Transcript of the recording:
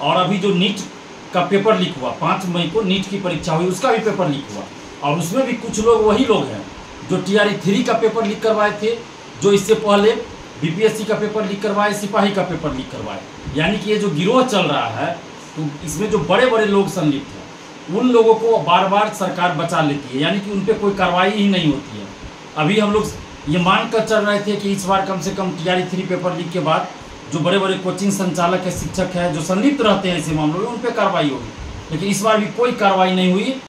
और अभी जो नीट का पेपर लीक हुआ, पाँच मई को नीट की परीक्षा हुई, उसका भी पेपर लीक हुआ। और उसमें भी कुछ लोग वही लोग हैं, जो टी आर थ्री का पेपर लीक करवाए थे, जो इससे पहले बीपीएससी का पेपर लीक करवाए, सिपाही का पेपर लीक करवाए। यानी कि ये जो गिरोह चल रहा है तो इसमें जो बड़े बड़े लोग संलिप्त हैं, उन लोगों को बार बार सरकार बचा लेती है। यानी कि उन पर कोई कार्रवाई ही नहीं होती है। अभी हम लोग ये मान कर चल रहे थे कि इस बार कम से कम T R three paper leak के बाद जो बड़े बड़े कोचिंग संचालक है, शिक्षक है, जो संलिप्त रहते हैं ऐसे मामलों में, उन पर कार्रवाई होगी। लेकिन इस बार भी कोई कार्रवाई नहीं हुई।